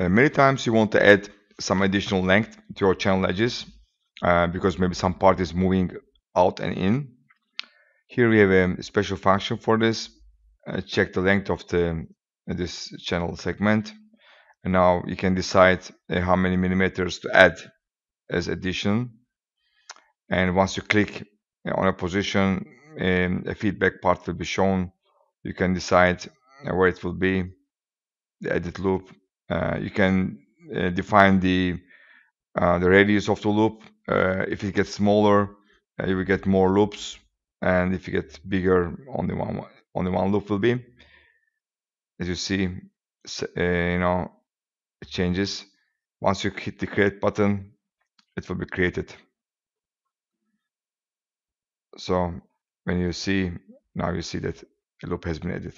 uh, many times you want to add some additional length to your channel edges uh, because maybe some part is moving out and in. Here we have a special function for this. Uh, check the length of the this channel segment. And now you can decide uh, how many millimeters to add as addition. And once you click uh, on a position um, a feedback part will be shown. You can decide uh, where it will be the edit loop you can uh, define the uh, the radius of the loop. If it gets smaller you will get more loops. And if you get bigger only one only one loop will be. As you see you know it changes. Once you hit the create button it will be created. So when you see now you see that a loop has been added